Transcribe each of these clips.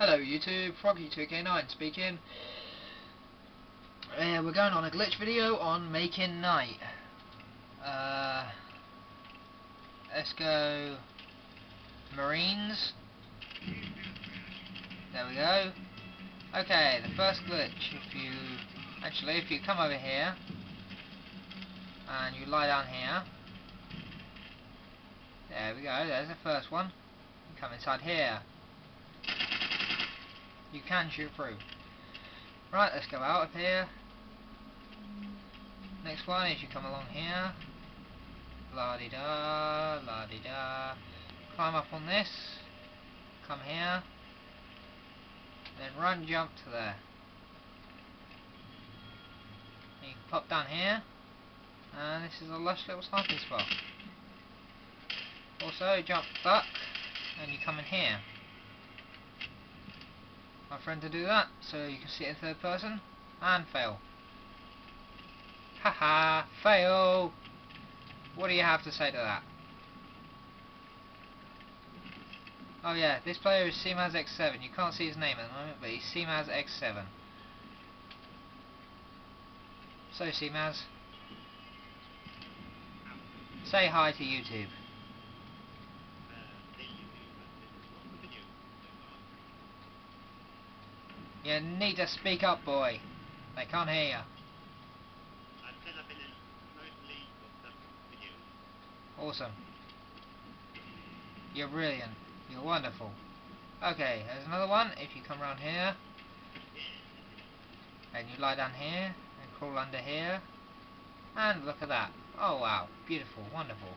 Hello YouTube, Frogy2k9 speaking. Uh, we're going on a glitch video on Makin night. Uh, let's go Marines. There we go. Okay, the first glitch, if you, actually if you come over here, and you lie down here, there we go, there's the first one. Come inside here. You can shoot through. Right, let's go out of here. Next one is you come along here. La-di-da, la-di-da. Climb up on this. Come here. Then run, jump to there. And You can pop down here. And this is a lush little sniping spot. Also, jump duck, and you come in here. My friend to do that, so you can see it in third person, and fail. Haha, fail! What do you have to say to that? Oh yeah, this player is Seamaz X7. You can't see his name at the moment, but he's Seamaz X7. So Seamaz, say hi to YouTube. You need to speak up, boy. They can't hear you. Awesome. You're brilliant. You're wonderful. Okay, there's another one. If you come around here, and you lie down here, and crawl under here, and look at that. Oh wow, beautiful, wonderful.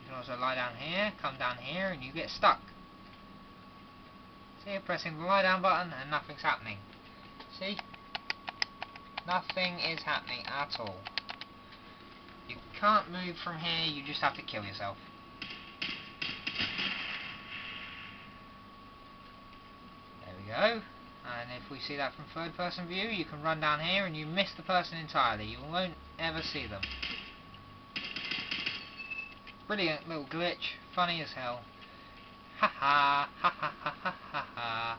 You can also lie down here, come down here, and you get stuck. See, pressing the lie down button and nothing's happening. See? Nothing is happening at all. You can't move from here, you just have to kill yourself. There we go. And if we see that from third person view, you can run down here and you miss the person entirely. You won't ever see them. Brilliant little glitch, funny as hell. Ha ha ha ha ha ha ha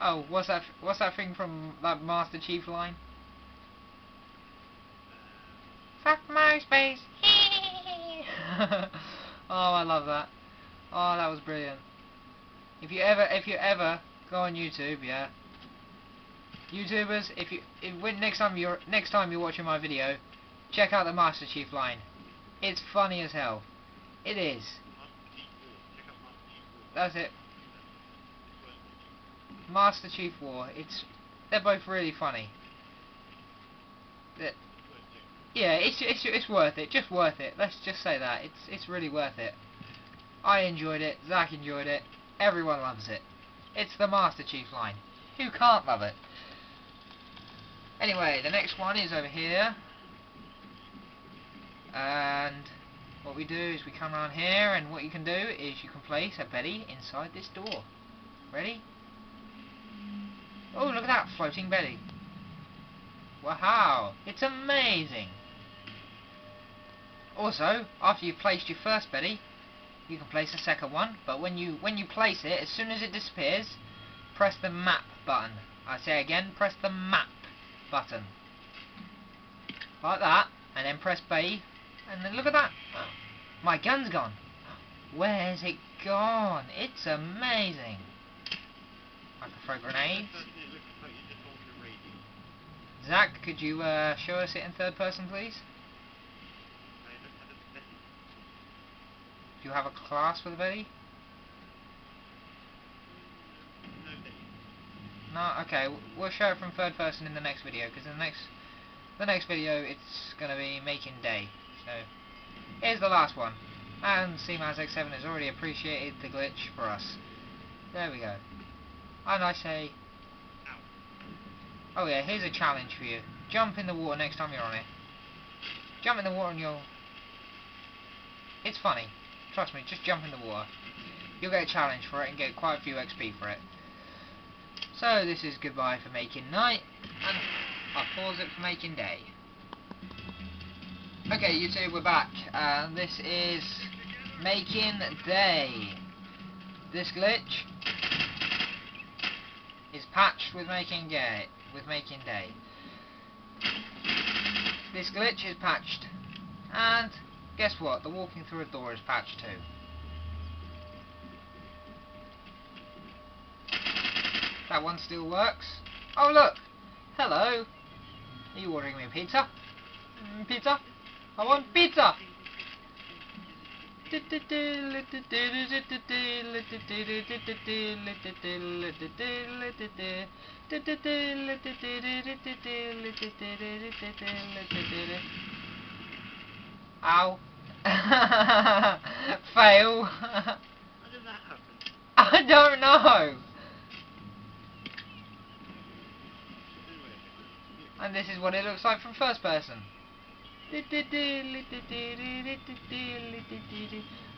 oh, what's that? What's that thing from that Master Chief line? Fuck MySpace. oh, I love that. Oh, that was brilliant. If you ever, if you ever go on YouTube, yeah, YouTubers, if you if, when next time you're next time you're watching my video, check out the Master Chief line. It's funny as hell. It is. That's it. Master Chief War. It's they're both really funny. That yeah, it's it's it's worth it. Just worth it. Let's just say that. It's it's really worth it. I enjoyed it. Zach enjoyed it. Everyone loves it. It's the Master Chief line. Who can't love it? Anyway, the next one is over here. And what we do is we come around here and what you can do is you can place a Betty inside this door. Ready? Oh, look at that floating Betty. Wow, it's amazing. Also, after you've placed your first Betty, you can place a second one, but when you when you place it, as soon as it disappears, press the map button. I say again, press the map button. Like that, and then press B, and then look at that. My gun's gone. Where's it gone? It's amazing. I can throw grenades. Zach, could you uh, show us it in third person, please? Do you have a class for the Betty? Okay, we'll show it from third person in the next video, because in the next, the next video it's going to be Makin day. So, here's the last one. And Seamaz X7 has already appreciated the glitch for us. There we go. And I say... Oh yeah, here's a challenge for you. Jump in the water next time you're on it. Jump in the water and you'll... It's funny. Trust me, just jump in the water. You'll get a challenge for it and get quite a few XP for it. So this is goodbye for Makin night, and I'll pause it for Makin day. Okay, you YouTube, we're back. Uh, this is Makin Day. This glitch is patched with Makin Day. With Makin Day. This glitch is patched, and guess what? The walking through a door is patched too. That one still works. Oh look! Hello! Are you ordering me pizza? Mm, pizza? I want pizza! Ow. Fail. How did that happen? I don't know. And this is what it looks like from first person.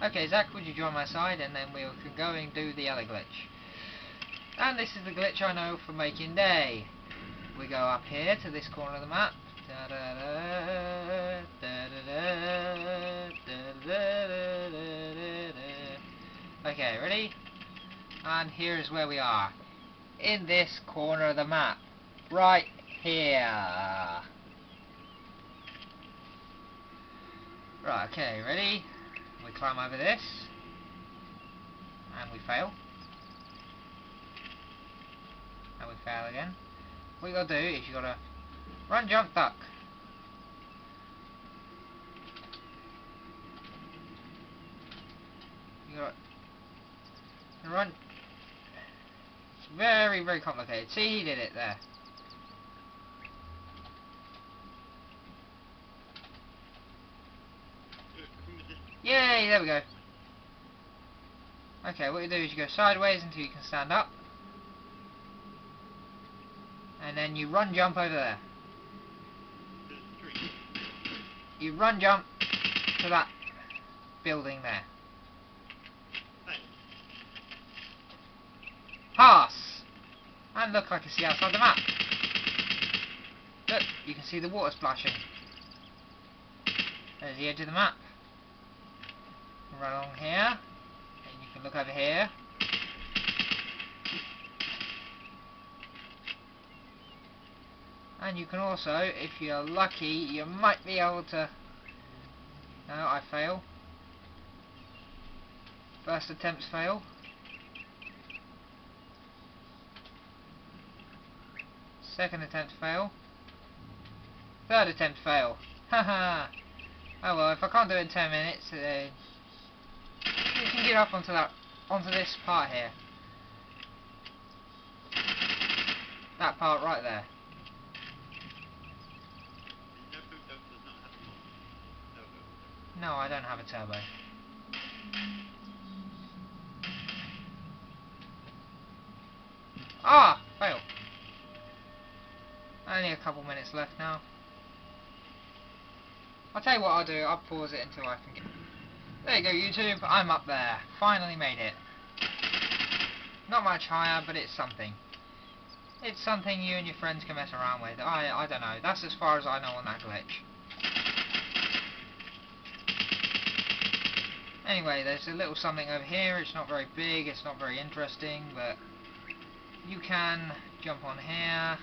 Okay, Zach, would you join my side and then we can go and do the other glitch. And this is the glitch I know for Makin Day. We go up here to this corner of the map. Okay, ready? And here is where we are. In this corner of the map. Right here. Right, okay, ready? We climb over this. And we fail. And we fail again. What you gotta do is you gotta run, jump, duck. You gotta run. It's very, very complicated. See, he did it there. Yay, there we go. Okay, what you do is you go sideways until you can stand up. And then you run jump over there. You run jump to that building there. Pass! And look, I can see outside the map. Look, you can see the water splashing. There's the edge of the map run along here, and you can look over here. And you can also, if you're lucky, you might be able to... No, I fail. First attempts fail. Second attempt fail. Third attempt fail. Haha. oh well, if I can't do it in 10 minutes, then can get up onto that, onto this part here. That part right there. No, I don't have a turbo. Ah! Fail. Only a couple minutes left now. I'll tell you what I'll do, I'll pause it until I can get... There you go YouTube, I'm up there. Finally made it. Not much higher, but it's something. It's something you and your friends can mess around with. I, I don't know. That's as far as I know on that glitch. Anyway, there's a little something over here. It's not very big, it's not very interesting, but you can jump on here,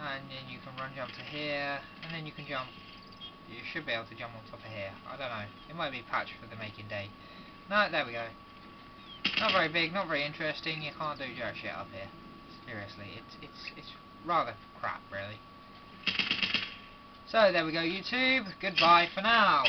and then you can run jump to here, and then you can jump you should be able to jump on top of here. I don't know. It might be patched for the Makin day. No, there we go. Not very big, not very interesting. You can't do jack shit up here. Seriously, it's it's it's rather crap, really. So there we go, YouTube. Goodbye for now.